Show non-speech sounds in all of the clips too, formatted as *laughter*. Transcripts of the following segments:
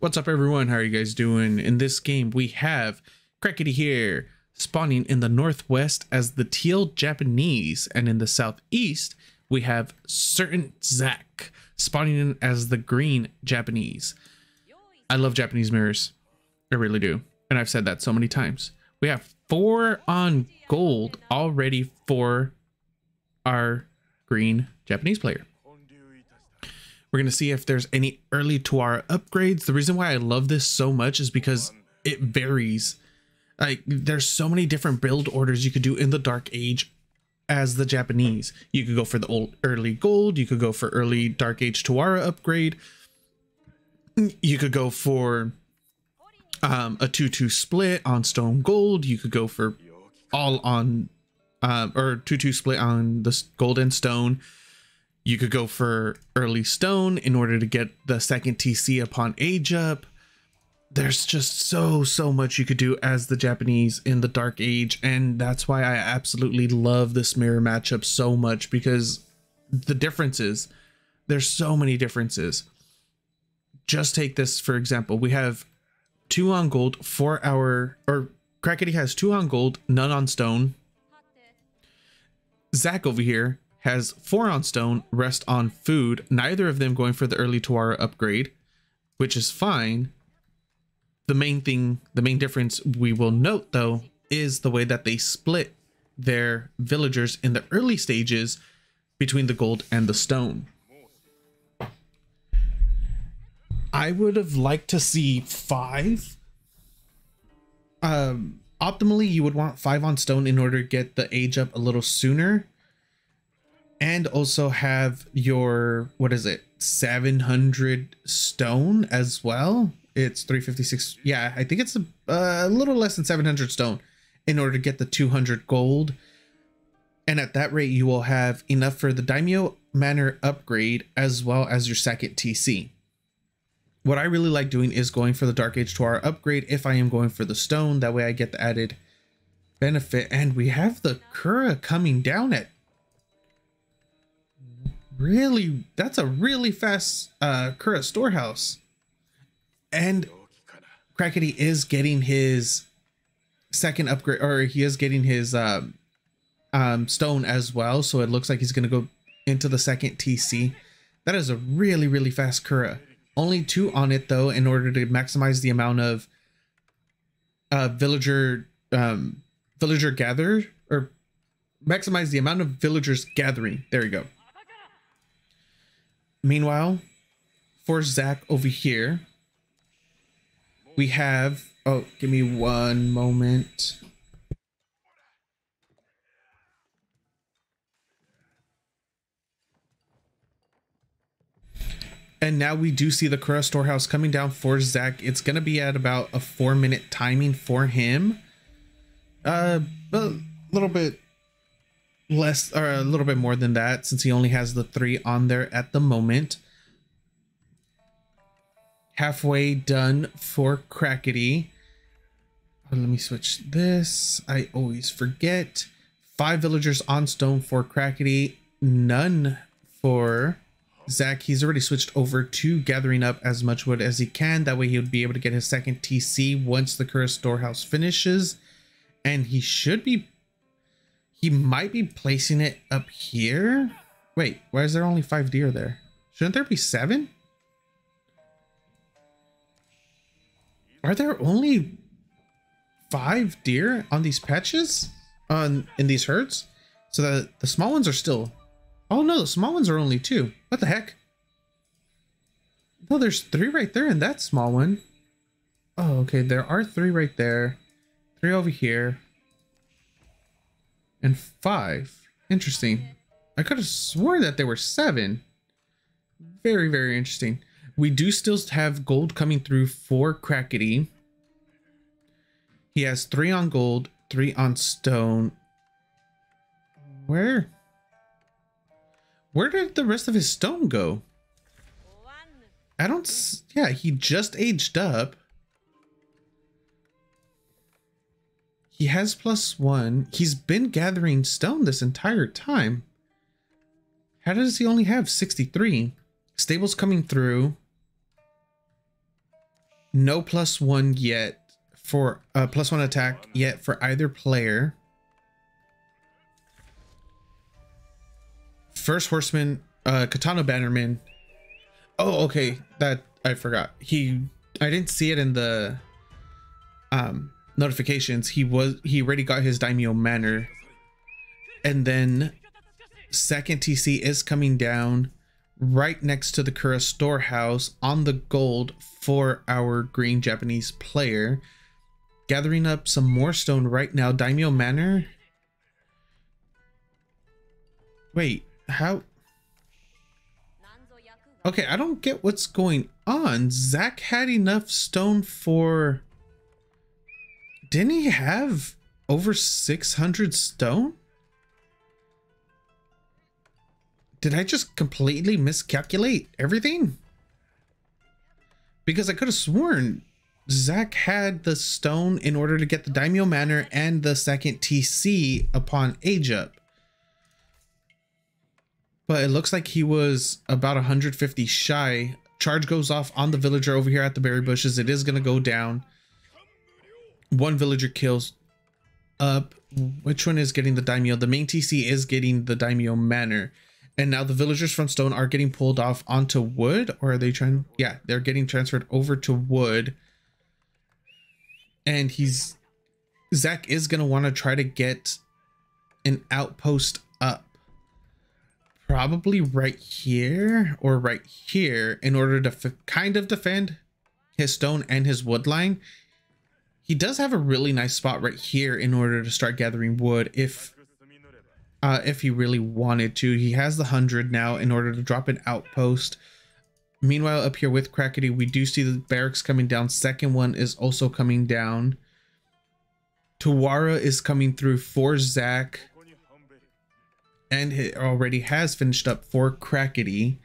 What's up everyone? How are you guys doing? In this game we have CrackedyHere spawning in the northwest as the teal Japanese and in the southeast we have certain Zack spawning in as the green Japanese. I love Japanese mirrors. I really do. And I've said that so many times. We have four on gold already for our green Japanese player. We're going to see if there's any early Tawara upgrades. The reason why I love this so much is because it varies. Like there's so many different build orders you could do in the Dark Age as the Japanese. You could go for the old early gold. You could go for early Dark Age Tawara upgrade. You could go for um, a 2-2 split on stone gold. You could go for all on um, or 2-2 split on the gold and stone. You could go for early stone in order to get the second TC upon age up. There's just so, so much you could do as the Japanese in the Dark Age. And that's why I absolutely love this mirror matchup so much because the differences, there's so many differences. Just take this for example. We have two on gold for our, or Crackedy has two on gold, none on stone. Zach over here has four on stone, rest on food, neither of them going for the early Tawara upgrade, which is fine. The main thing, the main difference we will note though, is the way that they split their villagers in the early stages between the gold and the stone. I would have liked to see five. Um, optimally, you would want five on stone in order to get the age up a little sooner and also have your what is it 700 stone as well? It's 356 yeah i think it's a, a, little less than 700 stone in order to get the 200 gold. And at that rate you will have enough for the daimyo manor upgrade as well as your second tc what i really like doing is going for the dark age Tawara upgrade if i am going for the stone. That way i get the added benefit. And we have the kura coming down at really that's a really fast uh Kura storehouse. And Crackedy is getting his second upgrade or he is getting his um um stone as well. So it looks like he's gonna go into the second TC. That is a really, really fast Kura. Only two on it though, in order to maximize the amount of uh villager um villager gather or maximize the amount of villagers gathering. There you go. Meanwhile, for Zach over here, we have, oh, give me one moment. And now we do see the Kura storehouse coming down for Zach. It's going to be at about a four minute timing for him. Uh, a little bit less or a little bit more than that since he only has the three on there at the moment. Halfway done for Crackedy. Oh, let me switch this. I always forget. Five villagers on stone for Crackedy. None for Zach. He's already switched over to gathering up as much wood as he can. That way he would be able to get his second TC once the Kura storehouse finishes. And he should be he might be placing it up here. Wait, why is there only five deer there? Shouldn't there be seven? Are there only five deer on these patches? On in these herds? So the, the small ones are still... Oh no, the small ones are only two. What the heck? No, there's three right there in that small one. Oh, okay, there are three right there. Three over here and five. Interesting. I could have sworn that there were seven. Very, very interesting. We do still have gold coming through for Crackedy. He has three on gold, three on stone. Where? Where did the rest of his stone go? I don't... Yeah, he just aged up. He has plus one. He's been gathering stone this entire time. How does he only have 63? Stables coming through. No plus one yet for uh, plus one attack yet for either player. First horseman, uh, Katana Bannerman. Oh, okay. That I forgot. He, I didn't see it in the um notifications. He was he already got his Daimyo Manor, and then second TC is coming down right next to the Kura storehouse on the gold for our green Japanese player. Gathering up some more stone right now. Daimyo Manor. Wait, how? Okay, I don't get what's going on. Zach had enough stone for... Didn't he have over 600 stone? Did I just completely miscalculate everything? Because I could have sworn Zach had the stone in order to get the Daimyo Manor and the second TC upon age up. But it looks like he was about 150 shy. Charge goes off on the villager over here at the berry bushes. It is going to go down. One villager kills up. Which one is getting the daimyo? The main TC is getting the daimyo manor. And now the villagers from stone are getting pulled off onto wood. Or are they trying? Yeah, they're getting transferred over to wood. And he's... Zach is going to want to try to get an outpost up. Probably right here or right here in order to kind of defend his stone and his wood line. He does have a really nice spot right here in order to start gathering wood if uh, if he really wanted to. He has the 100 now in order to drop an outpost. Meanwhile, up here with Crackedy, we do see the barracks coming down. Second one is also coming down. Tawara is coming through for Zach. And it already has finished up for Crackedy.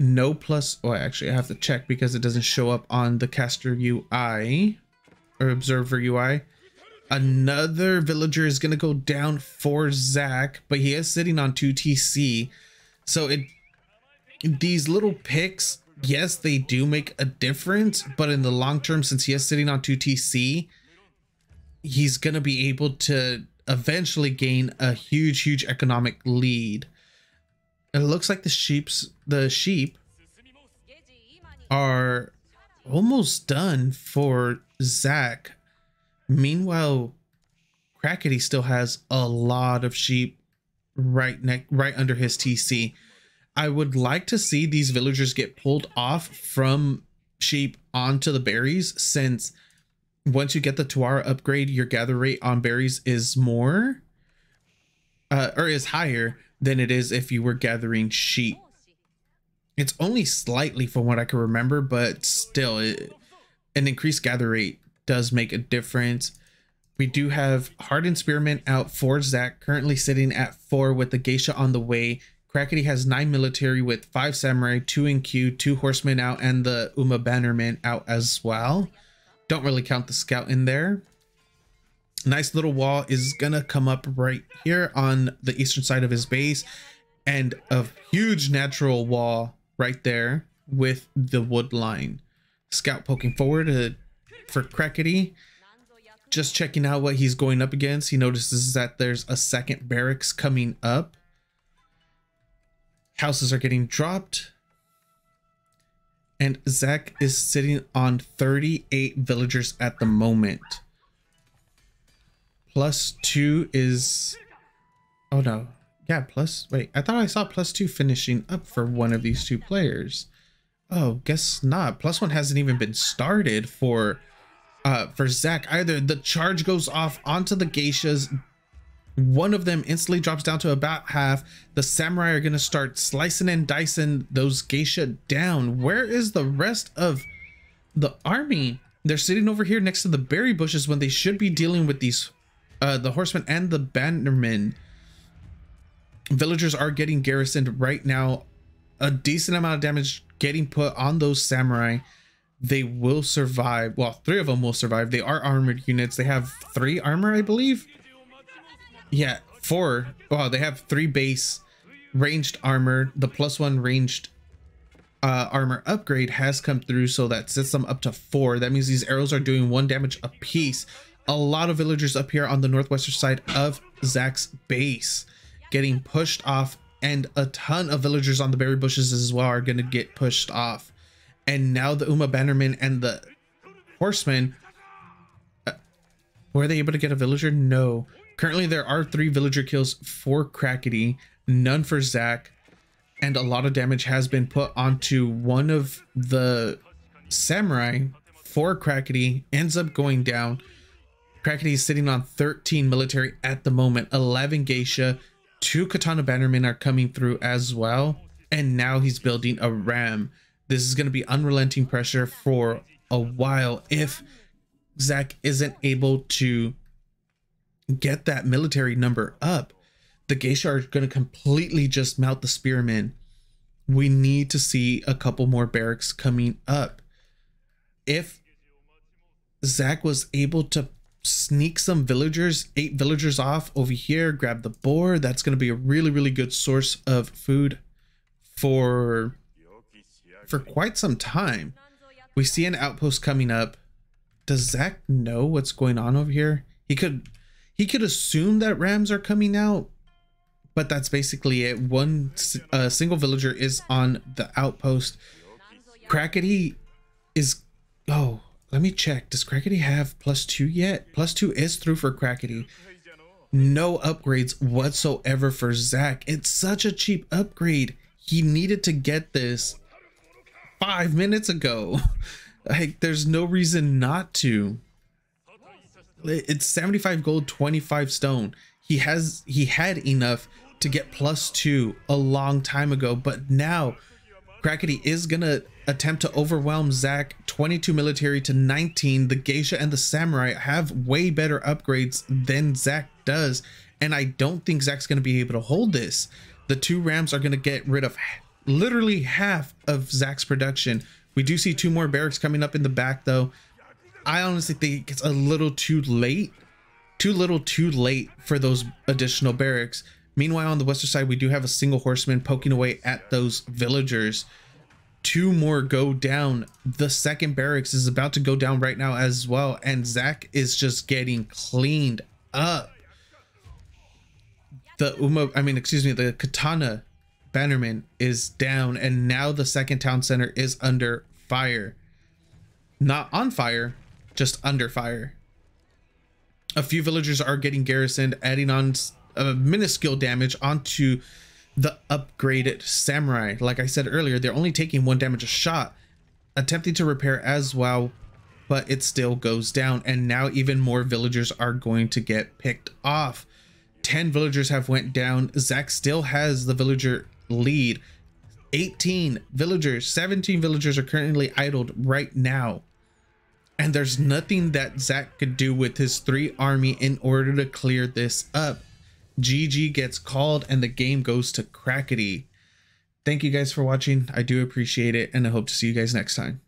No plus, oh, actually I have to check because it doesn't show up on the caster UI observer UI. Another villager is going to go down for Zach, but he is sitting on 2 TC. So it these little picks, yes, they do make a difference, but in the long term, since he is sitting on 2 TC, he's going to be able to eventually gain a huge, huge economic lead. It looks like the sheep's the sheep are almost done for Zach. Meanwhile, Crackedy still has a lot of sheep right neck right under his TC. I would like to see these villagers get pulled off from sheep onto the berries since once you get the Tawara upgrade, your gather rate on berries is more uh, or is higher than it is if you were gathering sheep. It's only slightly from what I can remember, but still, it, an increased gather rate does make a difference. We do have Hardened Spearman out for Zach, currently sitting at four with the Geisha on the way. Crackedy has nine military with five samurai, two in queue, two horsemen out, and the Uma Bannerman out as well. Don't really count the scout in there. Nice little wall is gonna come up right here on the eastern side of his base, and a huge natural wall right there with the wood line. Scout poking forward uh, for Crackedy. Just checking out what he's going up against. He notices that there's a second barracks coming up. Houses are getting dropped. And Zach is sitting on 38 villagers at the moment. Plus two is... Oh no, yeah, plus, wait, I thought I saw plus two finishing up for one of these two players. Oh, guess not. Plus one hasn't even been started for uh for Zach either. The charge goes off onto the geishas. One of them instantly drops down to about half. The samurai are gonna start slicing and dicing those geisha down. Where is the rest of the army? They're sitting over here next to the berry bushes when they should be dealing with these uh the horsemen and the bannermen villagers are getting garrisoned right now. A decent amount of damage getting put on those samurai. They will survive. Well, three of them will survive. They are armored units. They have three armor, I believe. Yeah, four. Well, they have three base ranged armor. The plus one ranged uh, armor upgrade has come through, so that sets them up to four. That means these arrows are doing one damage a piece. A lot of villagers up here on the northwestern side of Zach's base getting pushed off, and a ton of villagers on the berry bushes as well are going to get pushed off. And now the Uma Bannerman and the horsemen. Uh, were they able to get a villager? No. Currently, there are three villager kills for Crackedy, none for Zach and a lot of damage has been put onto one of the samurai for Crackedy ends up going down. Crackedy is sitting on 13 military at the moment, 11 geisha, two katana bannermen are coming through as well, and now he's building a ram. This is going to be unrelenting pressure for a while if Zach isn't able to get that military number up the geisha are going to completely just mount the spearmen. We need to see a couple more barracks coming up. If Zach was able to sneak some villagers, eight villagers off over here, grab the boar, that's going to be a really, really good source of food for for quite some time. We see an outpost coming up. Does Zach know what's going on over here? He could he could assume that rams are coming out, but that's basically it. One uh, single villager is on the outpost. Crackedy is oh, let me check. Does Crackedy have plus two yet? Plus two is through for Crackedy. No upgrades whatsoever for Zach. It's such a cheap upgrade. He needed to get this five minutes ago. *laughs* like, there's no reason not to. It's 75 gold, 25 stone. He has he had enough to get plus two a long time ago, but now Crackedy is gonna attempt to overwhelm Zach 22 military to 19. The Geisha and the Samurai have way better upgrades than Zach does, and I don't think Zach's gonna be able to hold this. The two Rams are gonna get rid of literally half of Zach's production. We do see two more barracks coming up in the back though. I honestly think it's a little too late. Too little too late for those additional barracks. Meanwhile, on the western side, we do have a single horseman poking away at those villagers. Two more go down. The second barracks is about to go down right now as well. And Zach is just getting cleaned up. The Uma, I mean, excuse me, the Katana Bannerman is down. And now the second town center is under fire. Not on fire, just under fire. A few villagers are getting garrisoned, adding on uh, minuscule damage onto the upgraded samurai. Like I said earlier, they're only taking one damage a shot, attempting to repair as well, but it still goes down. And now even more villagers are going to get picked off. 10 villagers have went down. Zach still has the villager lead. 18 villagers, 17 villagers are currently idled right now. And there's nothing that Zach could do with his three army in order to clear this up. GG gets called and the game goes to Crackedy. Thank you guys for watching. I do appreciate it and I hope to see you guys next time.